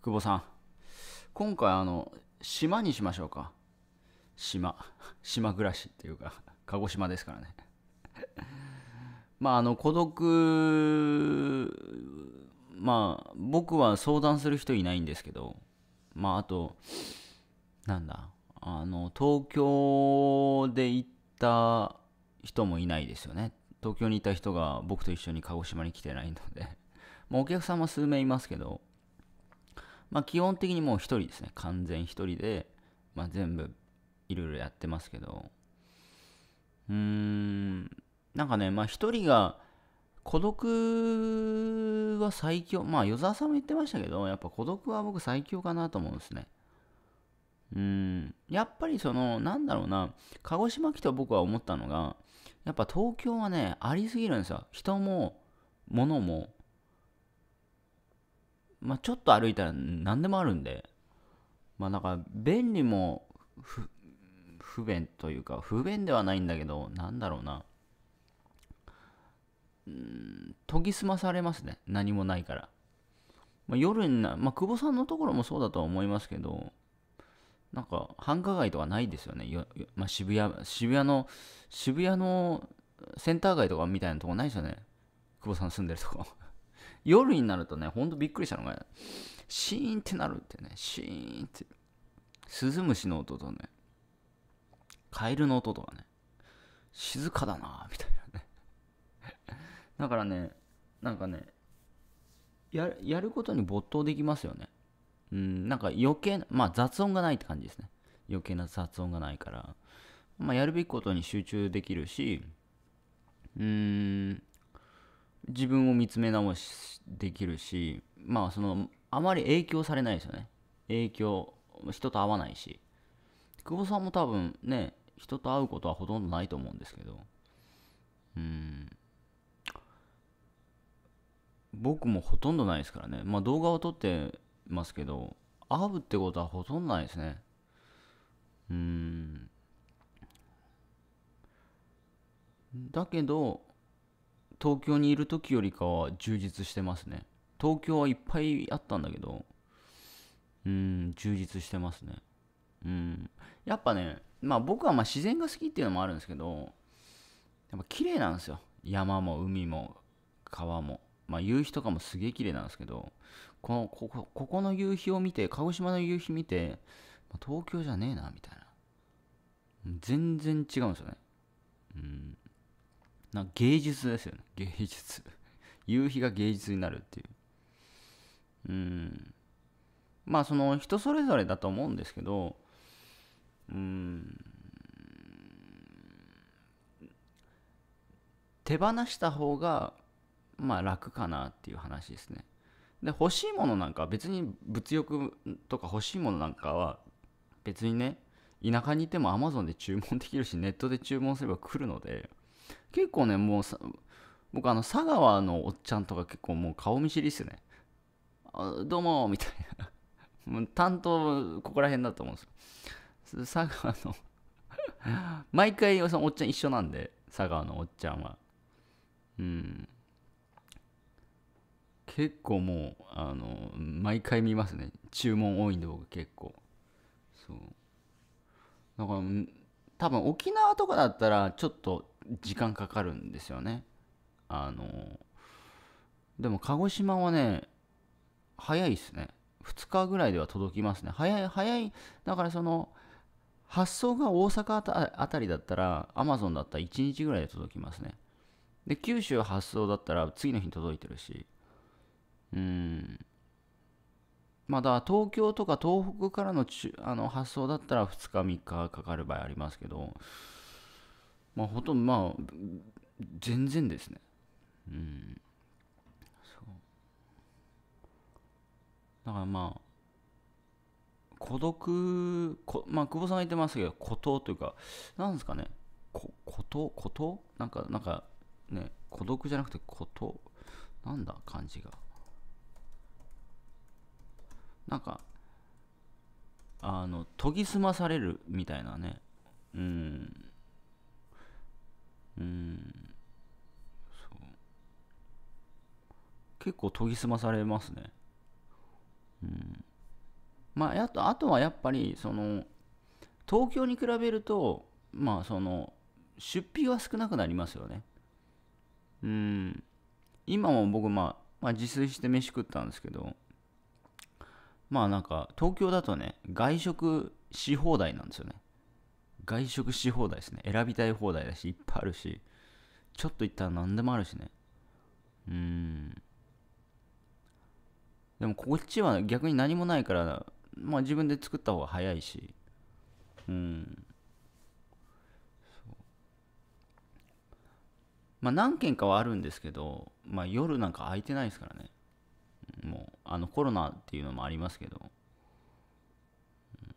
久保さん。今回あの島にしましょうか。島。島暮らしっていうか鹿児島ですからね。まああの孤独まあ僕は相談する人いないんですけどまああとなんだあの東京で行った人もいないですよね。東京にいた人が僕と一緒に鹿児島に来てないので、まあ、お客様数名いますけどまあ基本的にもう一人ですね。完全一人で、まあ、全部いろいろやってますけど。うーん。なんかねまあ一人が孤独は最強まあ与沢さんも言ってましたけどやっぱ孤独は僕最強かなと思うんですね。うん。やっぱりそのなんだろうな。鹿児島来て僕は思ったのがやっぱ東京はねありすぎるんですよ。人も物も。まあちょっと歩いたら何でもあるんでまあなんか便利も不便というか不便ではないんだけどなんだろうなうん研ぎ澄まされますね何もないから、まあ、夜になまあ久保さんのところもそうだとは思いますけどなんか繁華街とかないですよね。よまあ、渋谷、渋谷の、渋谷のセンター街とかみたいなとこないですよね。久保さん住んでるとこ。夜になるとね、ほんとびっくりしたのが、シーンってなるってね、シーンって。スズムシの音とね、カエルの音とかね、静かだなみたいなね。だからね、なんかね、ややることに没頭できますよね。うん、なんか余計な、まあ雑音がないって感じですね。余計な雑音がないから、まあやるべきことに集中できるし、うーん、自分を見つめ直しできるし、まあその、あまり影響されないですよね。影響、人と会わないし。久保さんも多分ね、人と会うことはほとんどないと思うんですけど、うん、僕もほとんどないですからね。まあ動画を撮ってますけど、会うってことはほとんどないですね。うん。だけど、東京にいる時よりかは充実してますね。東京はいっぱいあったんだけど、うん、充実してますね。うん。やっぱね、まあ僕はま自然が好きっていうのもあるんですけど、やっぱ綺麗なんですよ。山も海も川も。まあ夕日とかもすげえ綺麗なんですけど、このここここの夕日を見て鹿児島の夕日見て、東京じゃねえなみたいな全然違うんですよねうんな芸術ですよね。芸術。夕日が芸術になるっていう。うん。まあその人それぞれだと思うんですけどうん。手放した方がまあ楽かなっていう話ですね。で欲しいものなんか別に物欲とか欲しいものなんかは別にね田舎にいても Amazon で注文できるしネットで注文すれば来るので結構ねもうさ僕あの佐川のおっちゃんとか結構もう顔見知りっすよね。あどうもみたいな。もう担当ここら辺だと思うんですよ。佐川の毎回そのおっちゃん一緒なんで佐川のおっちゃんは。うん。結構もうあの毎回見ますね。注文多いんで僕結構。そう。だから多分沖縄とかだったらちょっと時間かかるんですよね。あのでも鹿児島はね早いっすね。2日ぐらいでは届きますね。早い早いだからその発送が大阪あたりだったらアマゾンだったら1日ぐらいで届きますね。で九州発送だったら次の日に届いてるし。うん。まだ東京とか東北からのあの発送だったら2日3日かかる場合ありますけどまあほとんどまあ全然ですね。うん。そう。だからまあ孤独こまあ久保さんが言ってますけど孤島というかなんですかね。孤島？孤島？なんかなんかね孤独じゃなくて孤島？なんだ漢字が。なんかあの研ぎ澄まされるみたいなね。うん。うん。そう。結構研ぎ澄まされますね。うん。まあ、あとあとはやっぱりその東京に比べるとまあその出費は少なくなりますよね。うん。今も僕、まあ、まあ自炊して飯食ったんですけどまあなんか東京だとね外食し放題なんですよね。外食し放題ですね。選びたい放題だしいっぱいあるしちょっと行ったら何でもあるしね。うーん。でもこっちは逆に何もないからまあ自分で作った方が早いし。うん。まあ何軒かはあるんですけど、まあ夜なんか空いてないですからね。もう、あのコロナっていうのもありますけど、うん、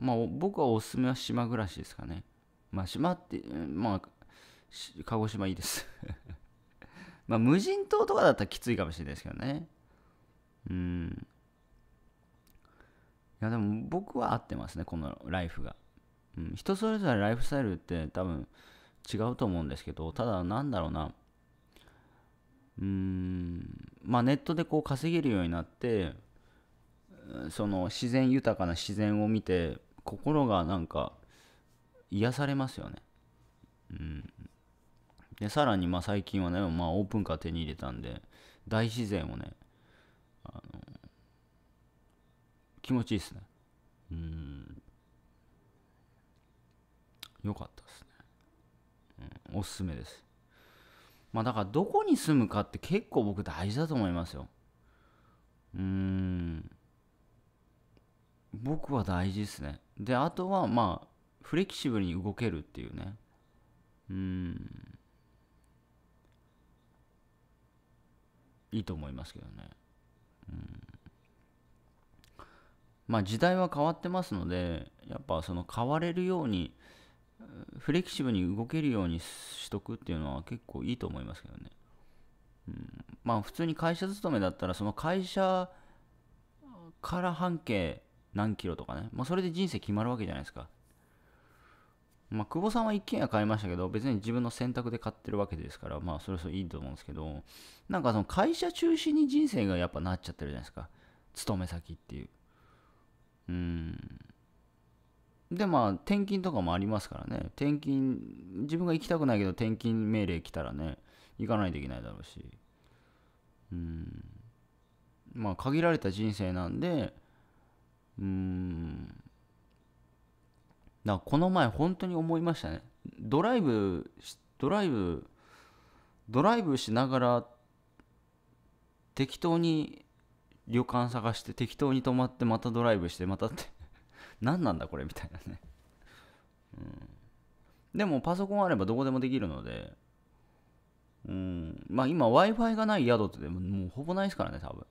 まあ僕はおすすめは島暮らしですかね。まあ島って、まあ、鹿児島いいです まあ無人島とかだったらきついかもしれないですけどね。うん。いやでも僕は合ってますね、このライフが。うん、人それぞれライフスタイルって多分違うと思うんですけど、ただなんだろうな。うーん、まあネットでこう稼げるようになって、その自然豊かな自然を見て、心がなんか癒されますよね。うん。で、さらにまあ最近はね、まあオープンカー手に入れたんで、大自然をね、あの気持ちいいですね。うん。よかったですね。うん、おすすめです。まあだからどこに住むかって結構僕大事だと思いますよ。うーん。僕は大事ですね。で、あとはまあ、フレキシブルに動けるっていうね。うん。いいと思いますけどね。うん。まあ時代は変わってますので、やっぱその変われるように、フレキシブルに動けるようにしとくっていうのは結構いいと思いますけどね。うん、まあ普通に会社勤めだったらその会社から半径何キロとかね、まあ、それで人生決まるわけじゃないですか。まあ、久保さんは一軒家買いましたけど、別に自分の選択で買ってるわけですから、まあ、それそれいいと思うんですけど、なんかその会社中心に人生がやっぱなっちゃってるじゃないですか。勤め先っていう。うん。で、まあ、転勤とかもありますからね。転勤、自分が行きたくないけど転勤命令来たらね、行かないといけないだろうし。うん。まあ、限られた人生なんで、うん。だこの前本当に思いましたね。ドライブ、ドライブ、ドライブしながら適当に旅館探して適当に泊まってまたドライブしてまたって。何なんだこれみたいなね、うん、でもパソコンあればどこでもできるので。うん。まあ今 w i f i がない宿ってでももうほぼないですからね多分。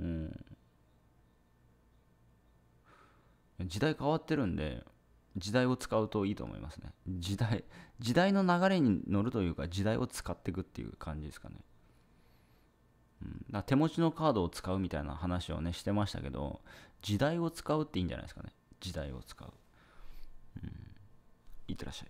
うん。時代変わってるんで時代を使うといいと思いますね。時代時代の流れに乗るというか時代を使っていくっていう感じですかね。うん、だ手持ちのカードを使うみたいな話をねしてましたけど時代を使うっていいんじゃないですかね。時代を使う、うん、いってらっしゃい。